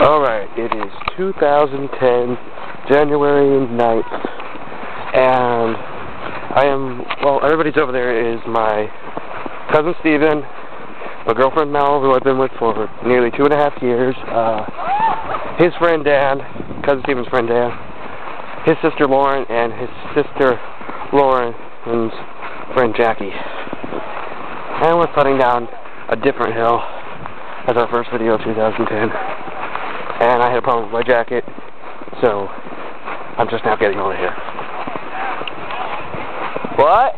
Alright, it is 2010, January 9th, and I am, well, everybody's over there is my cousin Steven, my girlfriend Mel, who I've been with for nearly two and a half years, uh, his friend Dan, cousin Steven's friend Dan, his sister Lauren, and his sister Lauren's friend Jackie. And we're putting down a different hill as our first video of 2010 and I had a problem with my jacket, so I'm just now getting over here. What?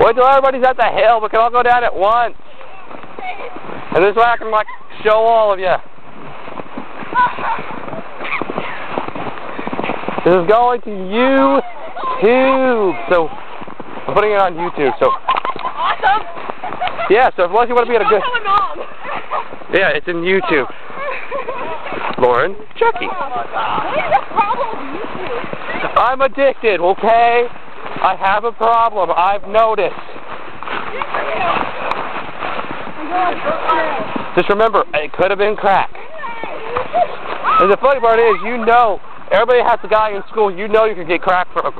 Wait till everybody's at the hill. We can all go down at once. And this way I can, like, show all of you. This is going to YouTube. So, I'm putting it on YouTube. So. Yeah, so unless you want to be at a good... Yeah, it's in YouTube. Lauren, Chucky. Oh, what is the problem with YouTube? I'm addicted, okay? I have a problem. I've noticed. Just remember, it could have been crack. And the funny part is, you know, everybody has a guy in school, you know you can get crack from.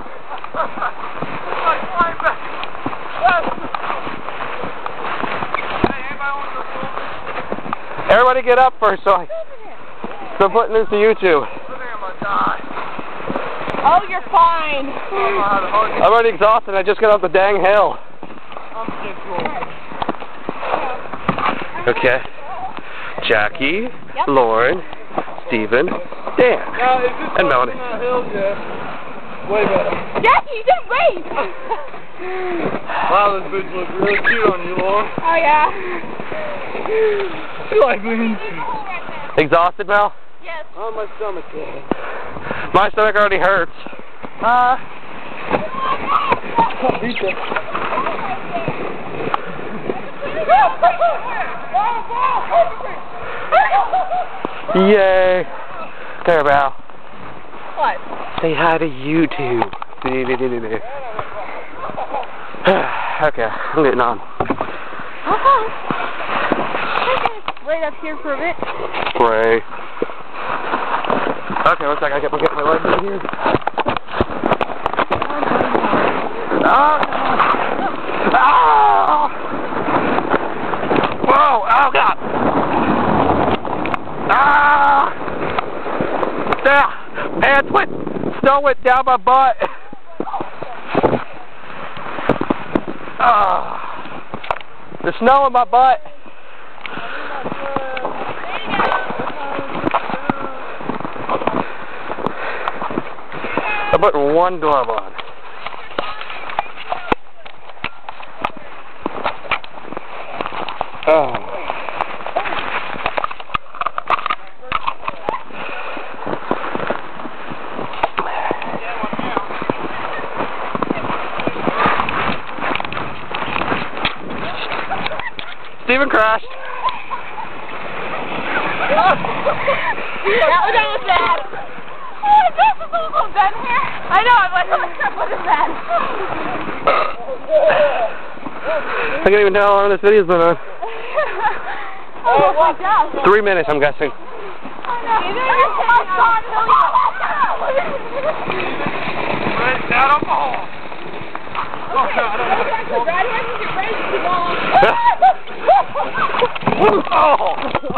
Everybody get up first, so, I, so I'm putting this to YouTube. Oh, you're fine. I'm already exhausted, I just got up the dang hill. Okay. Jackie, Yep. Lauren, Steven, Dan, and Melanie. Way better. Jackie, you did race. Wow, those boots look really cute on you, Lauren. oh, yeah. You like me? Exhausted, Mel? Yes. Oh, my stomach. Yeah. My stomach already hurts. Uh. Beat you. Yay. There, Val. What? Say hi to YouTube. okay, I'm getting on. Okay. Wait up here for a bit. Spray. Okay, one second, I get get my legs in here. Ah! Ah! Whoa! Oh God! Ah! There! Pants went, snow went down my butt. Ah! The snow in my butt. I put one glove on. Oh. Steven crashed. That was that was bad. Oh, this is almost done here. I know. I'm like, oh crap, what is that? I can't even tell how long this video's been on. oh my gosh. Three minutes, I'm guessing. Right oh, oh, down on the hole. Oh, no, I don't know. Right here, you get ready to go. oh!